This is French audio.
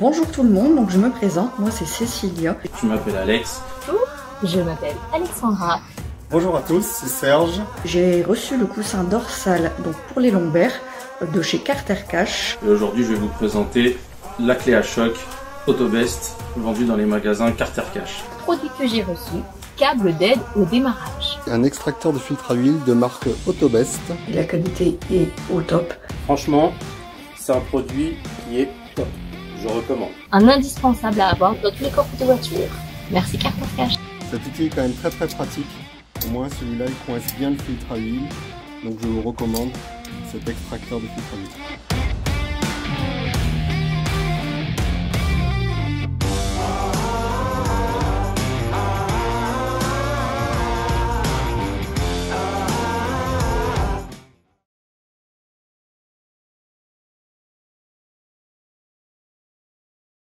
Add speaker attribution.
Speaker 1: Bonjour tout le monde, donc je me présente, moi c'est Cécilia.
Speaker 2: Je m'appelle Alex.
Speaker 3: Bonjour, je m'appelle Alexandra.
Speaker 4: Bonjour à tous, c'est Serge.
Speaker 1: J'ai reçu le coussin dorsal donc pour les lombaires de chez Carter Cash.
Speaker 2: Et aujourd'hui, je vais vous présenter la clé à choc Autobest vendue dans les magasins Carter Cash.
Speaker 3: Produit que j'ai reçu, câble d'aide au démarrage.
Speaker 4: Un extracteur de filtre à huile de marque Autobest.
Speaker 1: La qualité est au top.
Speaker 2: Franchement, c'est un produit qui est top. Je recommande.
Speaker 3: Un indispensable à avoir dans tous les coffres de voiture. Merci Cash.
Speaker 4: Cet outil est quand même très très pratique. Au moins celui-là il coince bien le filtre à huile. Donc je vous recommande cet extracteur de filtre à huile.